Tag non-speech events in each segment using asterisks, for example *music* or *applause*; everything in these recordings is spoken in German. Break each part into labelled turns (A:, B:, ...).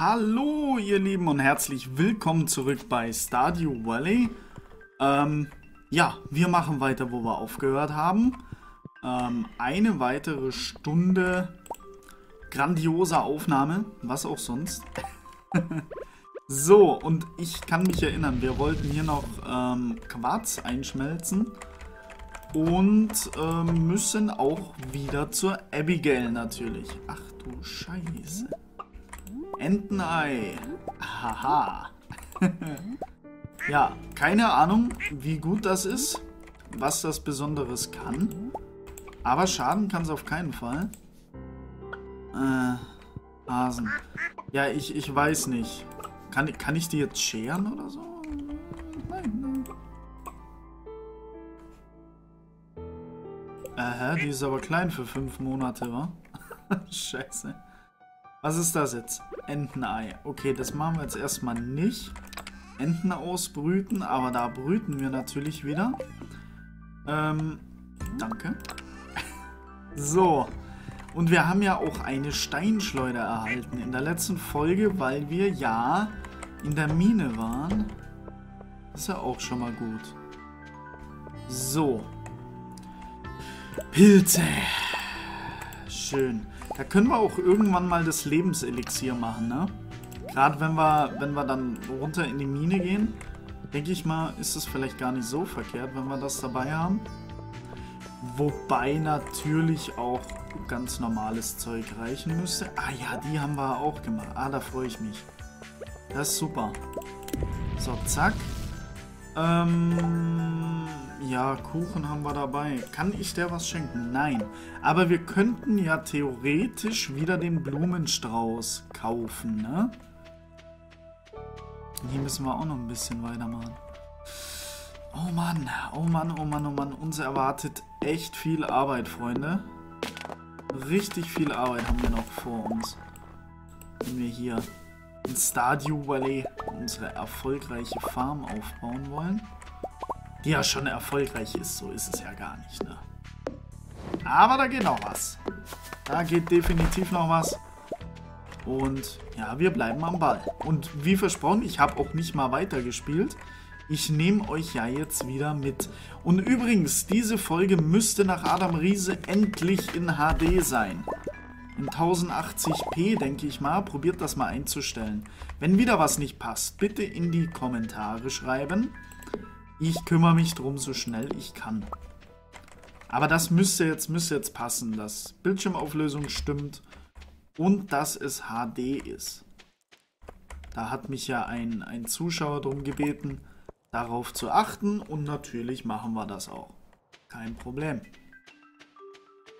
A: Hallo ihr Lieben und herzlich willkommen zurück bei Stardew Valley. Ähm, ja, wir machen weiter, wo wir aufgehört haben. Ähm, eine weitere Stunde grandioser Aufnahme, was auch sonst. *laughs* so, und ich kann mich erinnern, wir wollten hier noch ähm, Quarz einschmelzen und ähm, müssen auch wieder zur Abigail natürlich. Ach du Scheiße. Entenei. Haha. *laughs* ja, keine Ahnung, wie gut das ist, was das Besonderes kann. Aber schaden kann es auf keinen Fall. Äh, Hasen. Ja, ich, ich weiß nicht. Kann, kann ich die jetzt scheren oder so? Nein, nein. Äh, die ist aber klein für fünf Monate, wa? *laughs* Scheiße. Was ist das jetzt? Entenei. Okay, das machen wir jetzt erstmal nicht. Enten ausbrüten, aber da brüten wir natürlich wieder. Ähm, danke. *laughs* so. Und wir haben ja auch eine Steinschleuder erhalten in der letzten Folge, weil wir ja in der Mine waren. Ist ja auch schon mal gut. So. Pilze. Schön. Da können wir auch irgendwann mal das Lebenselixier machen, ne? Gerade wenn wir, wenn wir dann runter in die Mine gehen, denke ich mal, ist es vielleicht gar nicht so verkehrt, wenn wir das dabei haben. Wobei natürlich auch ganz normales Zeug reichen müsste. Ah ja, die haben wir auch gemacht. Ah, da freue ich mich. Das ist super. So, zack. Ähm, ja, Kuchen haben wir dabei. Kann ich der was schenken? Nein. Aber wir könnten ja theoretisch wieder den Blumenstrauß kaufen, ne? Hier müssen wir auch noch ein bisschen weitermachen. Oh Mann, oh Mann, oh Mann, oh Mann. Uns erwartet echt viel Arbeit, Freunde. Richtig viel Arbeit haben wir noch vor uns. Wenn wir hier in Stardew Valley unsere erfolgreiche Farm aufbauen wollen. Die ja schon erfolgreich ist, so ist es ja gar nicht, ne? Aber da geht noch was. Da geht definitiv noch was. Und ja, wir bleiben am Ball. Und wie versprochen, ich habe auch nicht mal weitergespielt. Ich nehme euch ja jetzt wieder mit. Und übrigens, diese Folge müsste nach Adam Riese endlich in HD sein. In 1080p, denke ich mal. Probiert das mal einzustellen. Wenn wieder was nicht passt, bitte in die Kommentare schreiben. Ich kümmere mich drum, so schnell ich kann. Aber das müsste jetzt, müsste jetzt passen, dass Bildschirmauflösung stimmt und dass es HD ist. Da hat mich ja ein, ein Zuschauer darum gebeten, darauf zu achten und natürlich machen wir das auch. Kein Problem.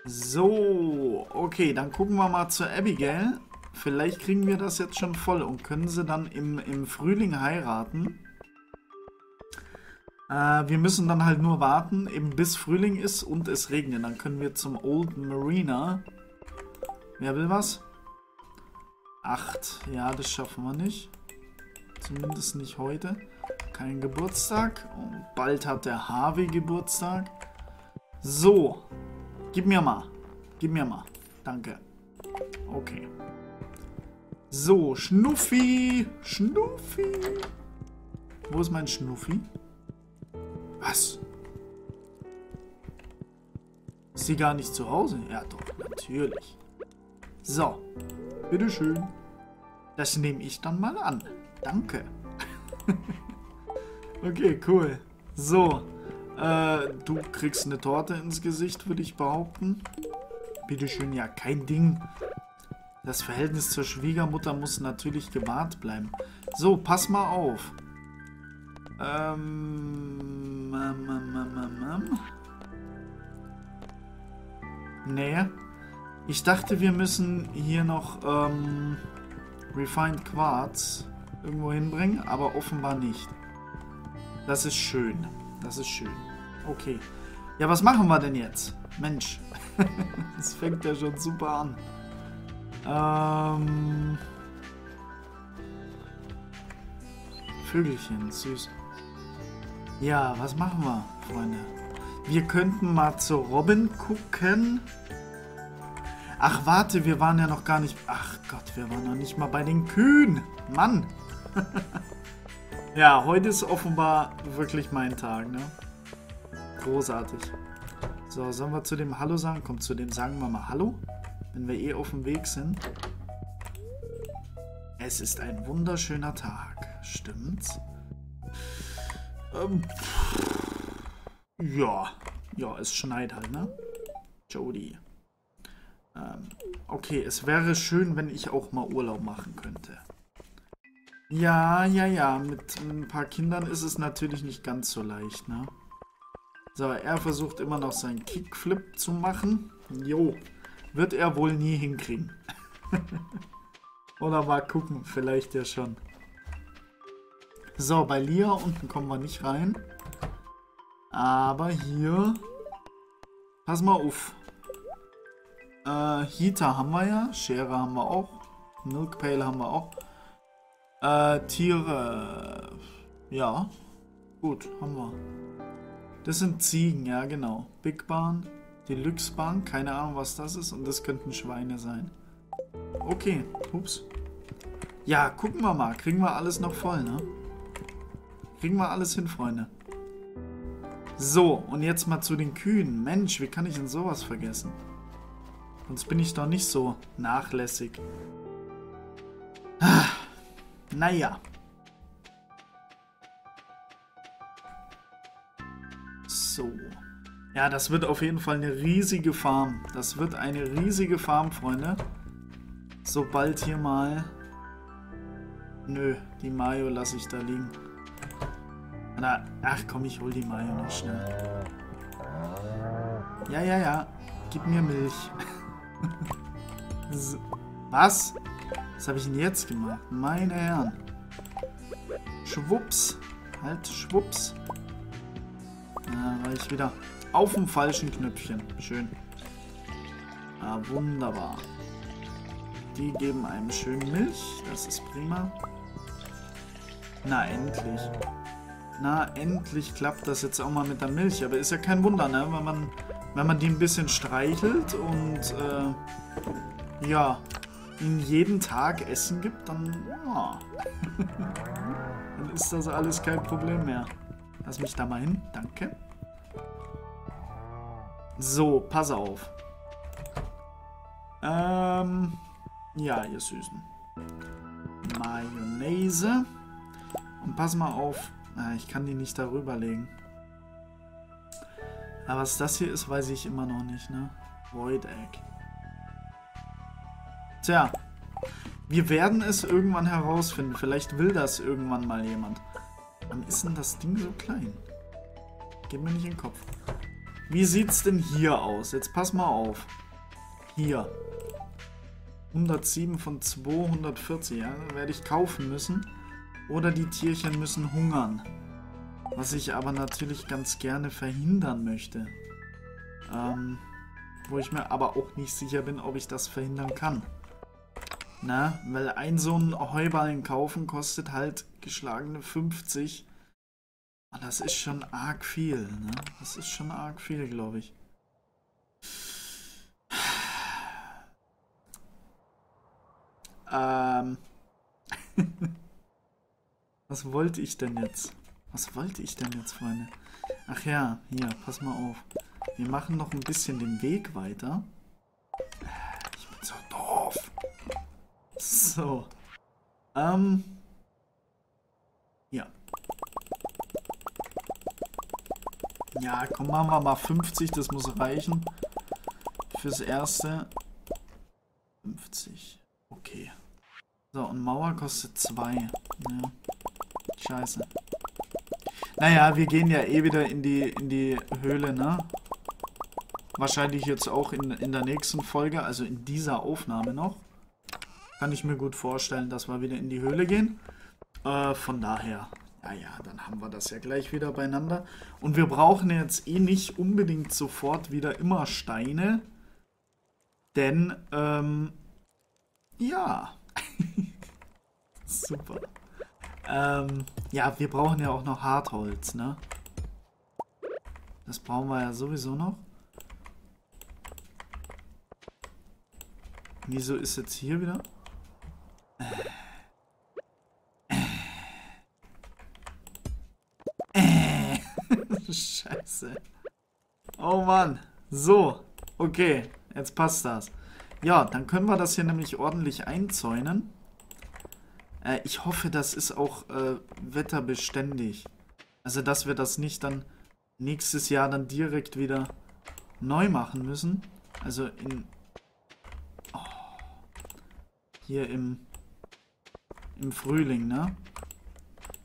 A: So, okay, dann gucken wir mal zur Abigail. Vielleicht kriegen wir das jetzt schon voll und können sie dann im, im Frühling heiraten. Äh, wir müssen dann halt nur warten, eben bis Frühling ist und es regnet. Dann können wir zum Old Marina. Wer will was? Acht. Ja, das schaffen wir nicht. Zumindest nicht heute. Kein Geburtstag. Und bald hat der Harvey Geburtstag. So. Gib mir mal. Gib mir mal. Danke. Okay. So, Schnuffi. Schnuffi. Wo ist mein Schnuffi? Was? Ist sie gar nicht zu Hause? Ja doch, natürlich. So, bitteschön. Das nehme ich dann mal an. Danke. *laughs* okay, cool. So, äh, du kriegst eine Torte ins Gesicht, würde ich behaupten. Bitteschön, ja, kein Ding. Das Verhältnis zur Schwiegermutter muss natürlich gewahrt bleiben. So, pass mal auf. Ähm, ähm, ähm, ähm, ähm. Nee. Ich dachte, wir müssen hier noch ähm, Refined Quartz irgendwo hinbringen, aber offenbar nicht. Das ist schön. Das ist schön. Okay. Ja, was machen wir denn jetzt? Mensch. *laughs* das fängt ja schon super an. Ähm. Vögelchen, süß. Ja, was machen wir, Freunde? Wir könnten mal zu Robin gucken. Ach, warte, wir waren ja noch gar nicht... Ach Gott, wir waren noch nicht mal bei den Kühen. Mann. *laughs* ja, heute ist offenbar wirklich mein Tag, ne? Großartig. So, sollen wir zu dem Hallo sagen? Kommt zu dem sagen wir mal Hallo, wenn wir eh auf dem Weg sind. Es ist ein wunderschöner Tag, stimmt's? Ähm, ja, ja, es schneit halt, ne? Jody. Ähm, okay, es wäre schön, wenn ich auch mal Urlaub machen könnte. Ja, ja, ja, mit ein paar Kindern ist es natürlich nicht ganz so leicht, ne? So, er versucht immer noch seinen Kickflip zu machen. Jo, wird er wohl nie hinkriegen. *laughs* Oder mal gucken, vielleicht ja schon. So, bei Lia unten kommen wir nicht rein. Aber hier... Pass mal auf. Äh, Heater haben wir ja. Schere haben wir auch. Milk Pail haben wir auch. Äh, Tiere... Ja. Gut, haben wir. Das sind Ziegen, ja genau. Big Barn, Deluxe Barn, keine Ahnung was das ist. Und das könnten Schweine sein. Okay, ups. Ja, gucken wir mal. Kriegen wir alles noch voll, ne? Kriegen wir alles hin, Freunde. So, und jetzt mal zu den Kühen. Mensch, wie kann ich denn sowas vergessen? Sonst bin ich doch nicht so nachlässig. Ah, naja. So. Ja, das wird auf jeden Fall eine riesige Farm. Das wird eine riesige Farm, Freunde. Sobald hier mal... Nö, die Mayo lasse ich da liegen. Na, ach komm, ich hol die Mayo noch schnell. Ja, ja, ja. Gib mir Milch. *laughs* Was? Was habe ich denn jetzt gemacht? Meine Herren. Schwupps. Halt, schwupps. Da war ich wieder auf dem falschen Knöpfchen. Schön. Ah, wunderbar. Die geben einem schön Milch. Das ist prima. Na, endlich. Na, endlich klappt das jetzt auch mal mit der Milch. Aber ist ja kein Wunder, ne? Wenn man, wenn man die ein bisschen streichelt und äh, ja, ihnen jeden Tag Essen gibt, dann, ja, *laughs* dann ist das alles kein Problem mehr. Lass mich da mal hin. Danke. So, pass auf. Ähm, ja, ihr Süßen. Mayonnaise. Und pass mal auf. Ah, ich kann die nicht darüber legen. Aber was das hier ist, weiß ich immer noch nicht, ne? Void Egg. Tja. Wir werden es irgendwann herausfinden. Vielleicht will das irgendwann mal jemand. Warum ist denn das Ding so klein? Geht mir nicht in den Kopf. Wie sieht's denn hier aus? Jetzt pass mal auf. Hier. 107 von 240, ja? Werde ich kaufen müssen. Oder die Tierchen müssen hungern. Was ich aber natürlich ganz gerne verhindern möchte. Ähm, wo ich mir aber auch nicht sicher bin, ob ich das verhindern kann. Na, weil ein so ein Heuballen kaufen kostet halt geschlagene 50. Und das ist schon arg viel, ne? Das ist schon arg viel, glaube ich. Ähm. *laughs* Was wollte ich denn jetzt? Was wollte ich denn jetzt, Freunde? Ach ja, hier, pass mal auf. Wir machen noch ein bisschen den Weg weiter. Ich bin so doof. So. Ähm. Ja. Ja, komm, machen wir mal 50. Das muss reichen. Fürs Erste. 50. Okay. So, und Mauer kostet 2. Ja. Scheiße. Naja, wir gehen ja eh wieder in die, in die Höhle, ne? Wahrscheinlich jetzt auch in, in der nächsten Folge, also in dieser Aufnahme noch. Kann ich mir gut vorstellen, dass wir wieder in die Höhle gehen. Äh, von daher, ja, ja, dann haben wir das ja gleich wieder beieinander. Und wir brauchen jetzt eh nicht unbedingt sofort wieder immer Steine. Denn, ähm, ja. *laughs* Super. Ähm, ja, wir brauchen ja auch noch Hartholz, ne? Das brauchen wir ja sowieso noch. Wieso ist jetzt hier wieder? *laughs* Scheiße. Oh Mann. So. Okay. Jetzt passt das. Ja, dann können wir das hier nämlich ordentlich einzäunen. Äh, ich hoffe, das ist auch äh, wetterbeständig. Also, dass wir das nicht dann nächstes Jahr dann direkt wieder neu machen müssen. Also in... Oh, hier im, im Frühling, ne?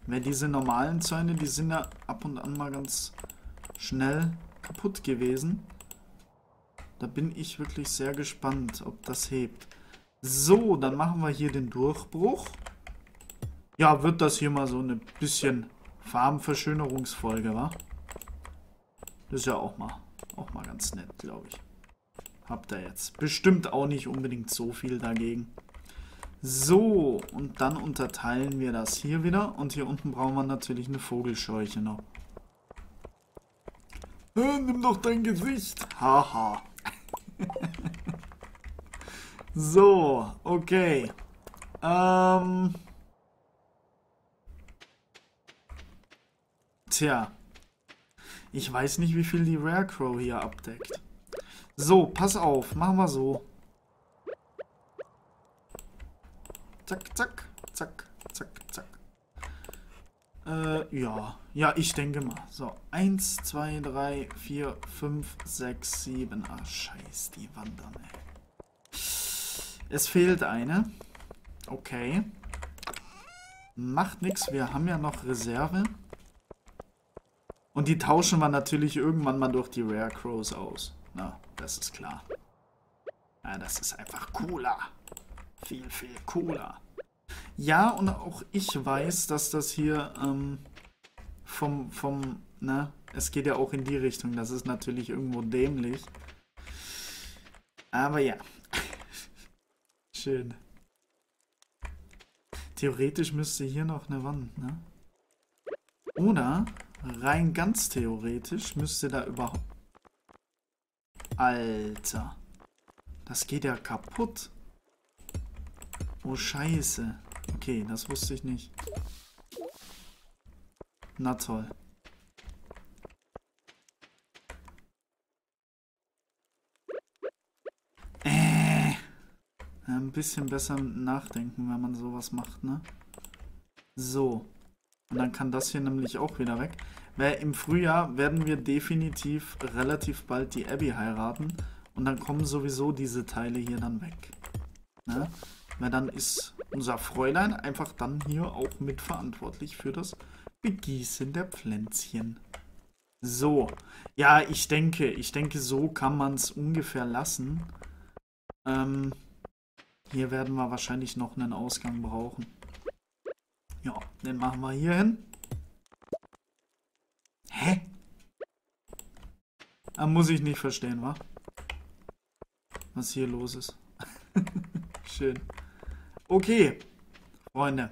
A: Weil diese normalen Zäune, die sind ja ab und an mal ganz schnell kaputt gewesen. Da bin ich wirklich sehr gespannt, ob das hebt. So, dann machen wir hier den Durchbruch. Ja, wird das hier mal so eine bisschen Farbenverschönerungsfolge, wa? Das ist ja auch mal, auch mal ganz nett, glaube ich. Habt ihr jetzt. Bestimmt auch nicht unbedingt so viel dagegen. So, und dann unterteilen wir das hier wieder. Und hier unten brauchen wir natürlich eine Vogelscheuche noch. Äh, nimm doch dein Gesicht. Haha. So, okay. Ähm. Tja. Ich weiß nicht, wie viel die Rare Crow hier abdeckt. So, pass auf. Machen wir so. Zack, zack, zack, zack, zack. Äh, ja. Ja, ich denke mal. So, 1, 2, 3, 4, 5, 6, 7. Ah, scheiß, die wandern, ey. Es fehlt eine. Okay. Macht nichts, wir haben ja noch Reserve. Und die tauschen wir natürlich irgendwann mal durch die Rare Crows aus. Na, das ist klar. Ja, das ist einfach cooler. Viel, viel cooler. Ja, und auch ich weiß, dass das hier ähm, vom, vom, ne, es geht ja auch in die Richtung. Das ist natürlich irgendwo dämlich. Aber ja. Schön. Theoretisch müsste hier noch eine Wand, ne? Oder rein ganz theoretisch müsste da überhaupt... Alter. Das geht ja kaputt. Oh, scheiße. Okay, das wusste ich nicht. Na toll. Äh. Ein bisschen besser nachdenken, wenn man sowas macht, ne? So. Und dann kann das hier nämlich auch wieder weg. Weil im Frühjahr werden wir definitiv relativ bald die Abby heiraten. Und dann kommen sowieso diese Teile hier dann weg. Ne? Weil dann ist unser Fräulein einfach dann hier auch mitverantwortlich für das Begießen der Pflänzchen. So. Ja, ich denke, ich denke, so kann man es ungefähr lassen. Ähm, hier werden wir wahrscheinlich noch einen Ausgang brauchen. Ja, den machen wir hier hin. Hä? Da muss ich nicht verstehen, wa? Was hier los ist. *laughs* Schön. Okay, Freunde.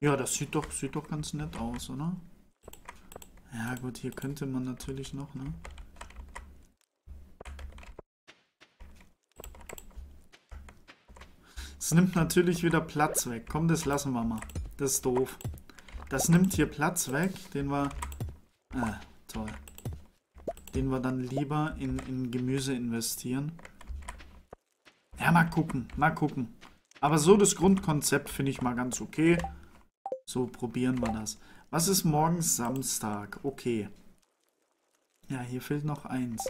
A: Ja, das sieht doch, sieht doch ganz nett aus, oder? Ja gut, hier könnte man natürlich noch, ne? Es nimmt natürlich wieder Platz weg. Komm, das lassen wir mal. Das ist doof. Das nimmt hier Platz weg, den wir... Ah, toll. Den wir dann lieber in, in Gemüse investieren. Ja, mal gucken, mal gucken. Aber so das Grundkonzept finde ich mal ganz okay. So, probieren wir das. Was ist morgen Samstag? Okay. Ja, hier fehlt noch eins.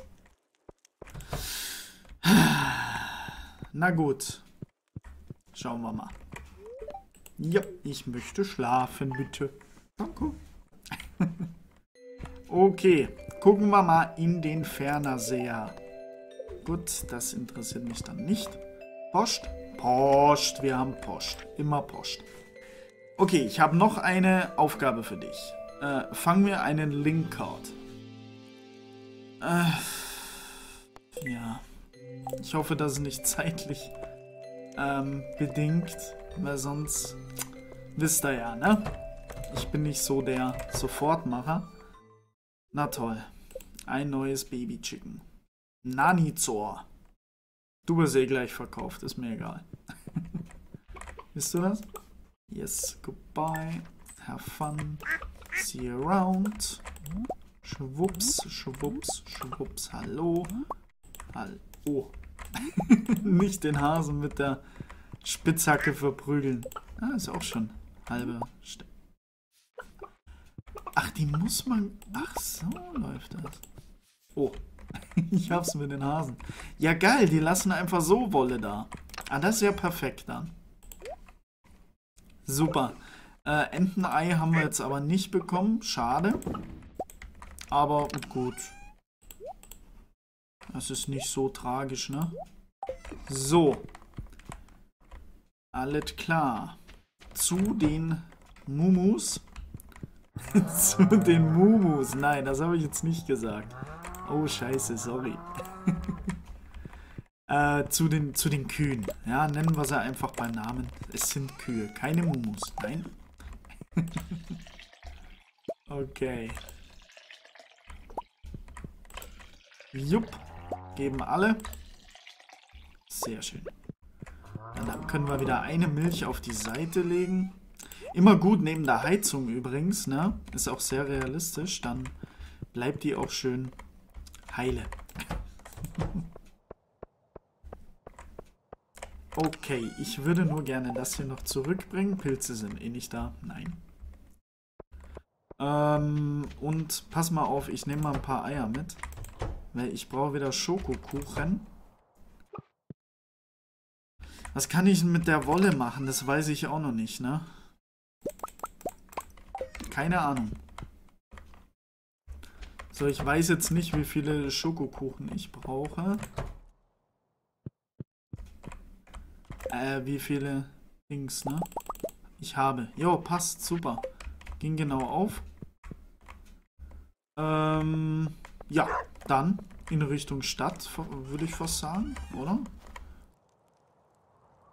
A: *sighs* Na gut. Schauen wir mal. Ja, ich möchte schlafen, bitte. Danke. *laughs* okay, gucken wir mal in den Fernerseher. Gut, das interessiert mich dann nicht. Post? Post, wir haben Post. Immer Post. Okay, ich habe noch eine Aufgabe für dich. Äh, fang mir einen Link-Card. Äh, ja. Ich hoffe, das ist nicht *laughs* zeitlich ähm, bedingt, weil sonst wisst ihr ja, ne? Ich bin nicht so der Sofortmacher. Na toll. Ein neues Baby-Chicken. Nanizor. Du wirst eh gleich verkauft, ist mir egal. *laughs* Wisst du das? Yes, goodbye. Have fun. See you around. Schwupps, schwupps, schwupps. Hallo. Hallo. *laughs* Nicht den Hasen mit der Spitzhacke verprügeln. Ah, ist auch schon halbe St Ach, die muss man... Ach, so läuft das. Oh. *laughs* ich hab's mit den Hasen. Ja, geil, die lassen einfach so Wolle da. Ah, das ist ja perfekt dann. Super. Äh, Entenei haben wir jetzt aber nicht bekommen. Schade. Aber gut. Das ist nicht so tragisch, ne? So. Alles klar. Zu den Mumus. *laughs* Zu den Mumus. Nein, das habe ich jetzt nicht gesagt. Oh, scheiße, sorry. *laughs* äh, zu, den, zu den Kühen. Ja, nennen wir sie einfach beim Namen. Es sind Kühe, keine Mumus. Nein. *laughs* okay. Jupp. Geben alle. Sehr schön. Dann können wir wieder eine Milch auf die Seite legen. Immer gut neben der Heizung übrigens, ne? Ist auch sehr realistisch. Dann bleibt die auch schön heile. *laughs* Okay, ich würde nur gerne das hier noch zurückbringen. Pilze sind eh nicht da. Nein. Ähm, und pass mal auf, ich nehme mal ein paar Eier mit. Weil ich brauche wieder Schokokuchen. Was kann ich mit der Wolle machen? Das weiß ich auch noch nicht, ne? Keine Ahnung. So, ich weiß jetzt nicht, wie viele Schokokuchen ich brauche. Äh, wie viele Dings, ne? Ich habe. Jo, passt, super. Ging genau auf. Ähm, ja, dann in Richtung Stadt, würde ich fast sagen, oder?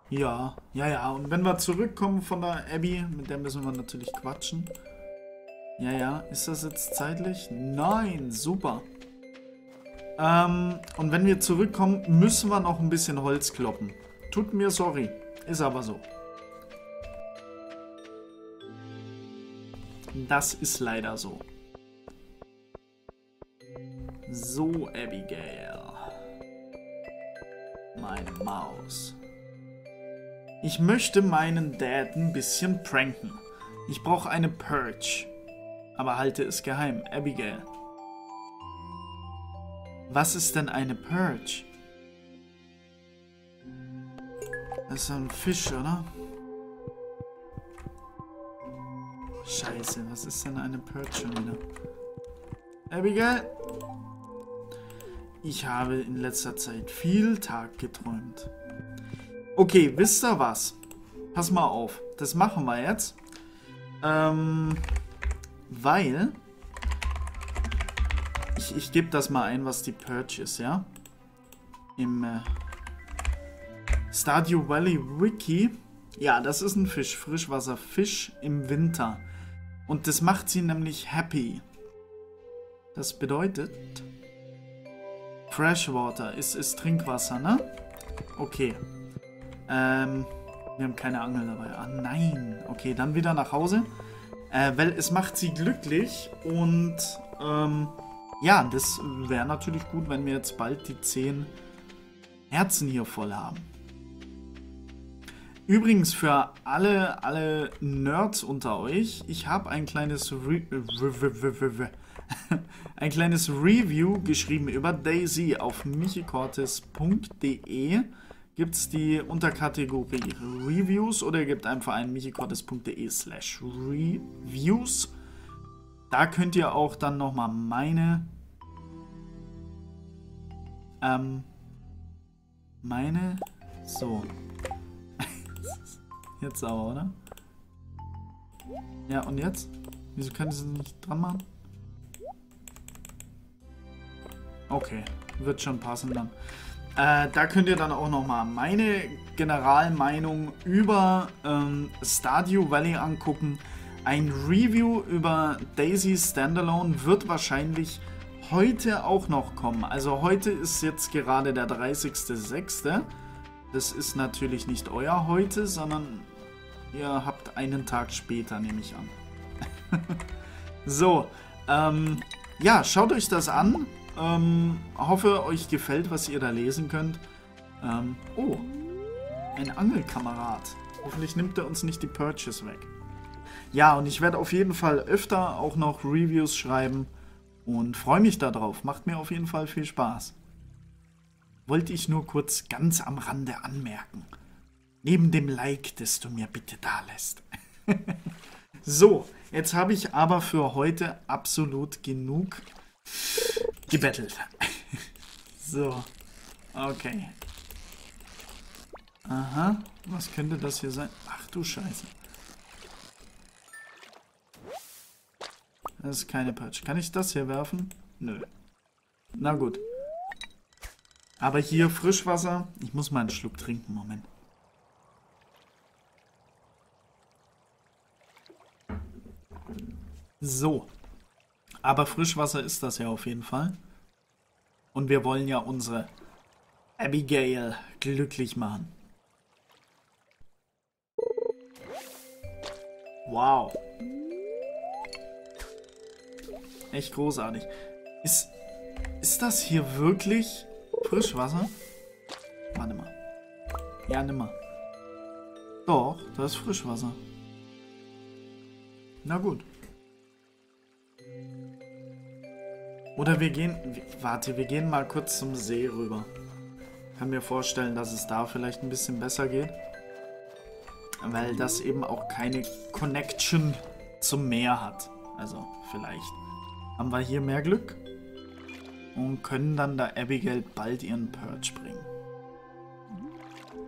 A: Ja, ja, ja. Und wenn wir zurückkommen von der Abby, mit der müssen wir natürlich quatschen. Ja, ja. Ist das jetzt zeitlich? Nein, super. Ähm, und wenn wir zurückkommen, müssen wir noch ein bisschen Holz kloppen. Tut mir sorry. Ist aber so. Das ist leider so. So, Abigail. Meine Maus. Ich möchte meinen Dad ein bisschen pranken. Ich brauche eine Purge. Aber halte es geheim, Abigail. Was ist denn eine Purge? Das ist ein Fisch, oder? Scheiße, was ist denn eine Purge schon wieder? Abigail? Ich habe in letzter Zeit viel Tag geträumt. Okay, wisst ihr was? Pass mal auf. Das machen wir jetzt. Ähm, weil... Ich, ich gebe das mal ein, was die Purge ist, ja? Im äh, Stadio Valley Wiki. Ja, das ist ein Fisch. Frischwasserfisch im Winter. Und das macht sie nämlich happy. Das bedeutet... Freshwater ist, ist Trinkwasser, ne? Okay. Ähm, wir haben keine Angel dabei. Ah, nein. Okay, dann wieder nach Hause. Äh, weil es macht sie glücklich und ähm, ja, das wäre natürlich gut, wenn wir jetzt bald die 10 Herzen hier voll haben. Übrigens für alle, alle Nerds unter euch, ich habe ein kleines Re *laughs* ein kleines Review geschrieben über Daisy auf michikortes.de gibt es die Unterkategorie Reviews oder ihr gebt einfach ein michikortes.de slash Reviews. Da könnt ihr auch dann nochmal meine ähm, meine so *laughs* jetzt aber, oder? Ja, und jetzt? Wieso können sie nicht dran machen? Okay, wird schon passen dann. Äh, da könnt ihr dann auch nochmal meine Generalmeinung über ähm, Stardew Valley angucken. Ein Review über Daisy Standalone wird wahrscheinlich heute auch noch kommen. Also heute ist jetzt gerade der 30.06. Das ist natürlich nicht euer heute, sondern ihr habt einen Tag später, nehme ich an. *laughs* so, ähm, ja, schaut euch das an. Ähm, hoffe, euch gefällt, was ihr da lesen könnt. Ähm, oh, ein Angelkamerad. Hoffentlich nimmt er uns nicht die Purchase weg. Ja, und ich werde auf jeden Fall öfter auch noch Reviews schreiben und freue mich darauf. Macht mir auf jeden Fall viel Spaß. Wollte ich nur kurz ganz am Rande anmerken. Neben dem Like, das du mir bitte da lässt. *laughs* so, jetzt habe ich aber für heute absolut genug gebettelt. *laughs* so, okay. Aha, was könnte das hier sein? Ach du Scheiße. Das ist keine Patch. Kann ich das hier werfen? Nö. Na gut. Aber hier Frischwasser. Ich muss mal einen Schluck trinken. Moment. So. Aber Frischwasser ist das ja auf jeden Fall. Und wir wollen ja unsere Abigail glücklich machen. Wow. Echt großartig. Ist, ist das hier wirklich Frischwasser? Warte mal. Ja, nimmer. Doch, das ist Frischwasser. Na gut. Oder wir gehen... Warte, wir gehen mal kurz zum See rüber. Kann mir vorstellen, dass es da vielleicht ein bisschen besser geht. Weil das eben auch keine Connection zum Meer hat. Also, vielleicht haben wir hier mehr Glück und können dann da Abigail bald ihren Purge bringen.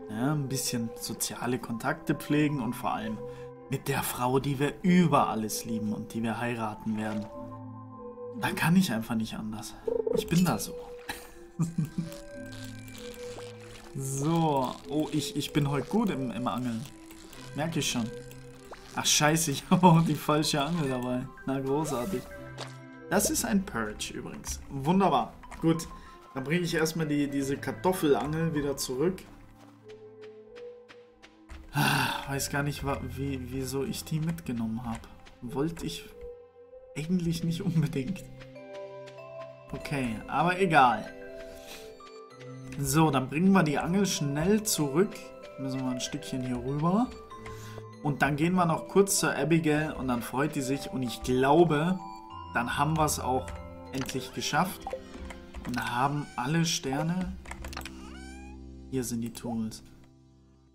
A: Ja, ein bisschen soziale Kontakte pflegen und vor allem mit der Frau, die wir über alles lieben und die wir heiraten werden. Da kann ich einfach nicht anders. Ich bin da so. so. Oh, ich, ich bin heute gut im, im Angeln. Merke ich schon. Ach scheiße, ich *laughs* habe auch die falsche Angel dabei. Na, großartig. Das ist ein Purge übrigens. Wunderbar. Gut. Dann bringe ich erstmal die, diese Kartoffelangel wieder zurück. Ah, weiß gar nicht, wie, wieso ich die mitgenommen habe. Wollte ich eigentlich nicht unbedingt. Okay, aber egal. So, dann bringen wir die Angel schnell zurück. Müssen wir ein Stückchen hier rüber. Und dann gehen wir noch kurz zur Abigail und dann freut die sich. Und ich glaube, dann haben wir es auch endlich geschafft und haben alle Sterne. Hier sind die Tools.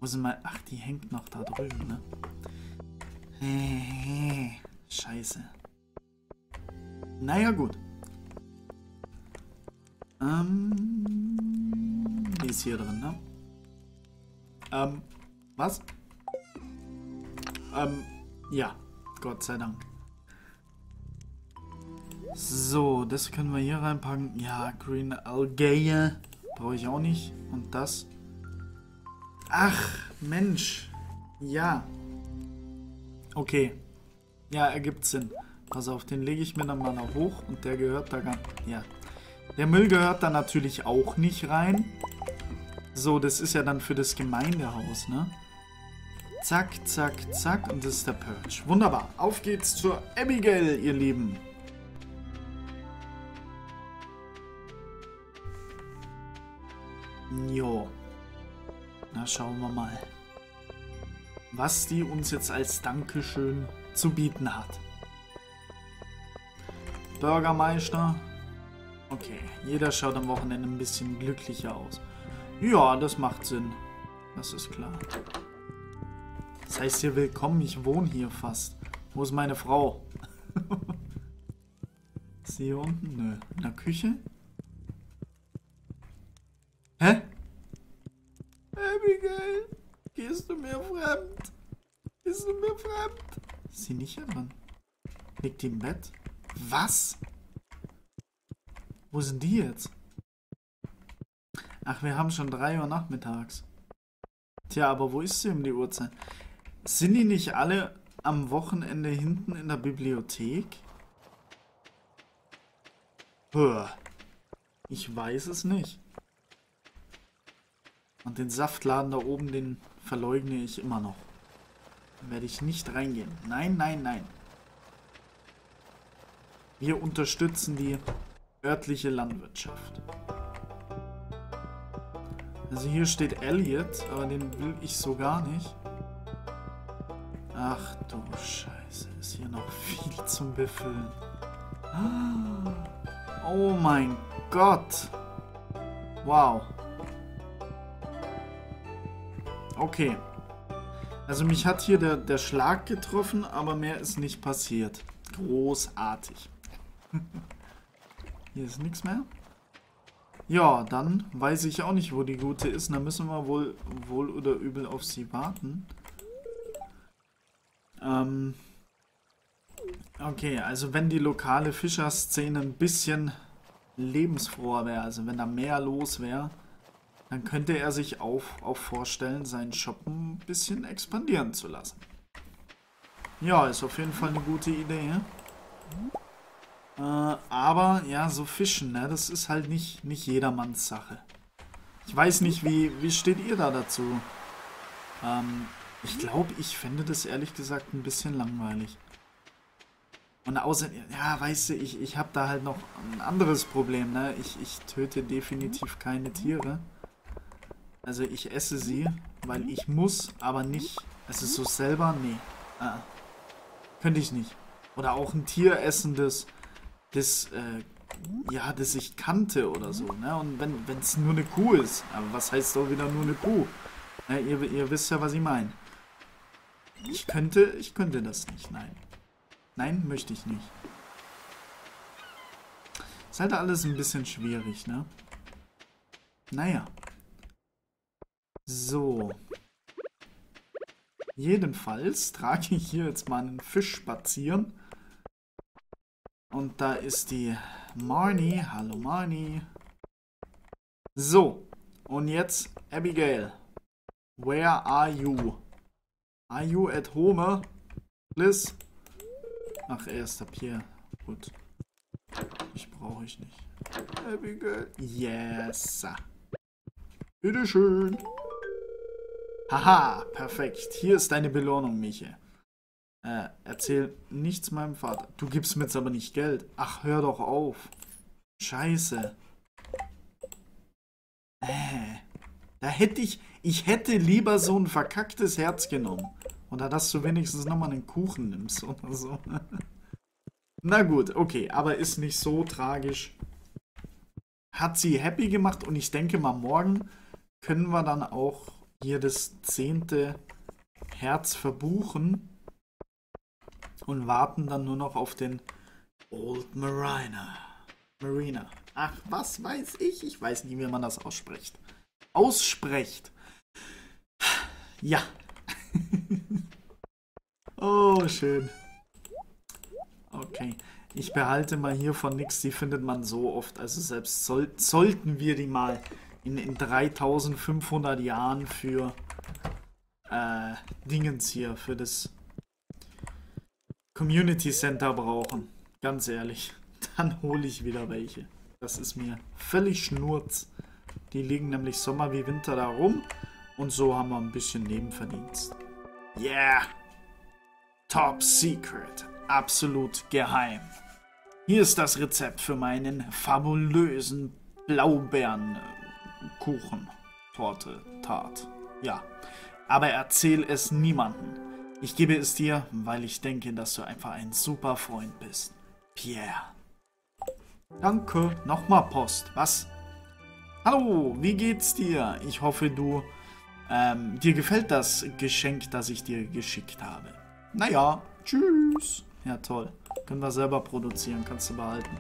A: Wo sind mal? Ach, die hängt noch da drüben, ne? Scheiße. Naja, gut. Ähm, die ist hier drin, ne? Ähm, was? Ähm, ja. Gott sei Dank. So, das können wir hier reinpacken. Ja, Green Algae brauche ich auch nicht. Und das. Ach, Mensch. Ja. Okay. Ja, ergibt Sinn. Pass auf, den lege ich mir dann mal noch hoch und der gehört da gar Ja. Der Müll gehört da natürlich auch nicht rein. So, das ist ja dann für das Gemeindehaus, ne? Zack, zack, zack. Und das ist der Purge. Wunderbar. Auf geht's zur Abigail, ihr Lieben. Jo. Na, schauen wir mal. Was die uns jetzt als Dankeschön zu bieten hat. Bürgermeister. Okay, jeder schaut am Wochenende ein bisschen glücklicher aus. Ja, das macht Sinn. Das ist klar. Das heißt hier willkommen, ich wohne hier fast. Wo ist meine Frau? *laughs* ist sie hier unten? Nö. In der Küche? Hä? Abigail, gehst du mir fremd? Bist du mir fremd? Ist sie nicht hier drin? Liegt die im Bett? Was? Wo sind die jetzt? Ach, wir haben schon 3 Uhr nachmittags. Tja, aber wo ist sie um die Uhrzeit? Sind die nicht alle am Wochenende hinten in der Bibliothek? Ich weiß es nicht. Und den Saftladen da oben, den verleugne ich immer noch. Da werde ich nicht reingehen. Nein, nein, nein. Wir unterstützen die örtliche Landwirtschaft. Also hier steht Elliot, aber den will ich so gar nicht. Ach du Scheiße, ist hier noch viel zum Befüllen. Oh mein Gott. Wow. Okay. Also mich hat hier der, der Schlag getroffen, aber mehr ist nicht passiert. Großartig. Hier ist nichts mehr. Ja, dann weiß ich auch nicht, wo die Gute ist. Dann müssen wir wohl, wohl oder übel auf sie warten. Ähm okay, also wenn die lokale Fischerszene ein bisschen lebensfroher wäre, also wenn da mehr los wäre, dann könnte er sich auch, auch vorstellen, seinen Shop ein bisschen expandieren zu lassen. Ja, ist auf jeden Fall eine gute Idee. Äh, aber, ja, so Fischen, ne, das ist halt nicht, nicht jedermanns Sache. Ich weiß nicht, wie, wie steht ihr da dazu? Ähm, ich glaube, ich fände das ehrlich gesagt ein bisschen langweilig. Und außer, ja, weißt du, ich, ich habe da halt noch ein anderes Problem, ne? Ich, ich töte definitiv keine Tiere. Also ich esse sie, weil ich muss, aber nicht. Ist so selber, nee. Ah, könnte ich nicht. Oder auch ein Tier essen, das, äh, ja, das ich kannte oder so, ne? Und wenn es nur eine Kuh ist, aber was heißt doch wieder nur eine Kuh? Ja, ihr, ihr wisst ja, was ich meine. Ich könnte, ich könnte das nicht, nein. Nein, möchte ich nicht. Ist halt alles ein bisschen schwierig, ne? Naja. So. Jedenfalls trage ich hier jetzt mal einen Fisch spazieren. Und da ist die Marnie. Hallo Marnie. So. Und jetzt Abigail. Where are you? Are you at home? Liz? Ach, er ist ab hier. Gut. Ich brauche ich nicht. Abigail. Yes. Bitteschön. Haha, perfekt. Hier ist deine Belohnung, Miche. Äh, erzähl nichts meinem Vater. Du gibst mir jetzt aber nicht Geld. Ach, hör doch auf. Scheiße. Äh, da hätte ich, ich hätte lieber so ein verkacktes Herz genommen. Oder dass du wenigstens nochmal einen Kuchen nimmst oder so. *laughs* Na gut, okay, aber ist nicht so tragisch. Hat sie happy gemacht und ich denke mal, morgen können wir dann auch hier das zehnte Herz verbuchen und warten dann nur noch auf den Old Marina. Marina. Ach, was weiß ich? Ich weiß nie, wie man das ausspricht. Aussprecht. Ja. *laughs* oh, schön. Okay. Ich behalte mal hier von nix. Die findet man so oft. Also selbst soll, sollten wir die mal in, in 3500 Jahren für äh, Dingens hier, für das Community Center brauchen. Ganz ehrlich. *laughs* Dann hole ich wieder welche. Das ist mir völlig schnurz. Die liegen nämlich Sommer wie Winter da rum. Und so haben wir ein bisschen Nebenverdienst. Yeah! Top Secret. Absolut geheim. Hier ist das Rezept für meinen fabulösen Blaubeeren Kuchen, Torte, Tart. Ja. Aber erzähl es niemandem. Ich gebe es dir, weil ich denke, dass du einfach ein super Freund bist. Pierre. Danke. Nochmal Post. Was? Hallo, wie geht's dir? Ich hoffe, du... Ähm, dir gefällt das Geschenk, das ich dir geschickt habe. Naja, tschüss. Ja, toll. Können wir selber produzieren, kannst du behalten.